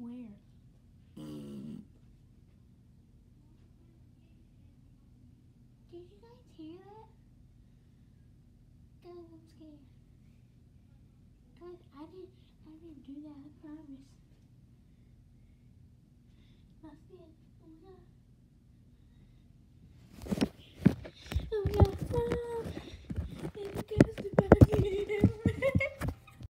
Where? Did you guys hear that? Guys, I'm scared. Guys, I didn't, I didn't do that.